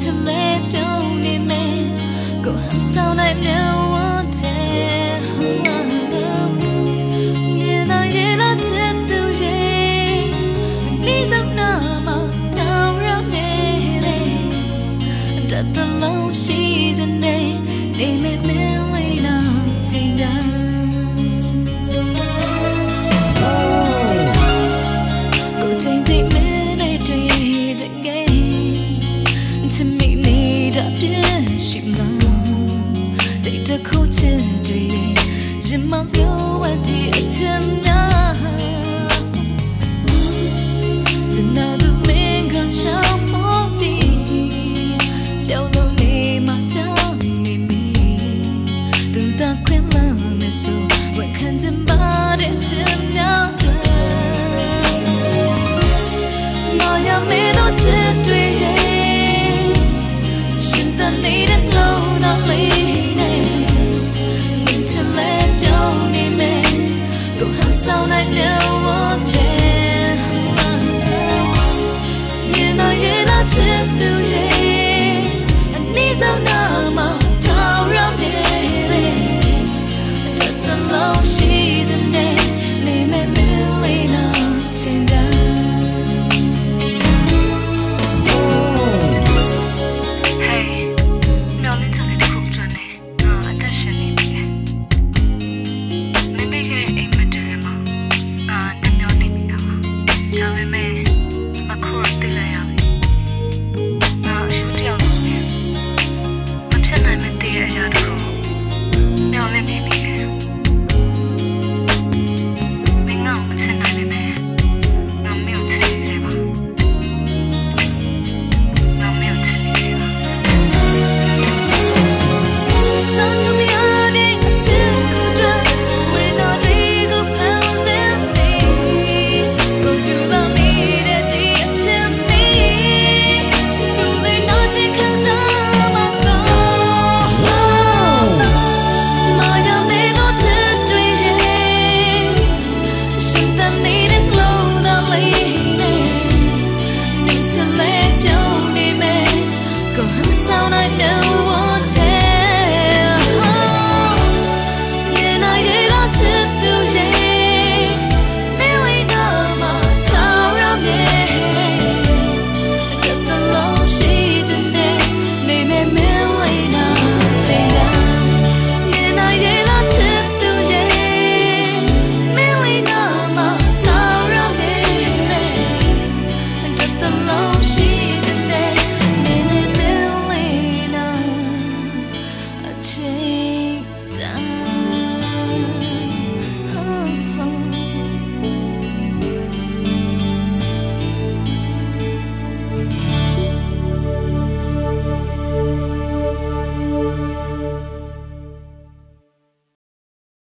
နေမချလဲပြုံးနေမယ်ကိုဟမ်ဆောင်နိုင်မြတ်ဝတ်တဲ့မြင်တော့ရဲ့လားချစ်သူရဲ့ဒီဆုံးနာမှာတောင်းရမယ်လေတတ်တဲ့လုံးရှိစနေနေမယ်မင်းလေးနာချင်တာကို သူတခွင့်လမ်းနဲ့ဆိုဝက်ခံချင်ပါတဲ့ချင် Tell me. sound I know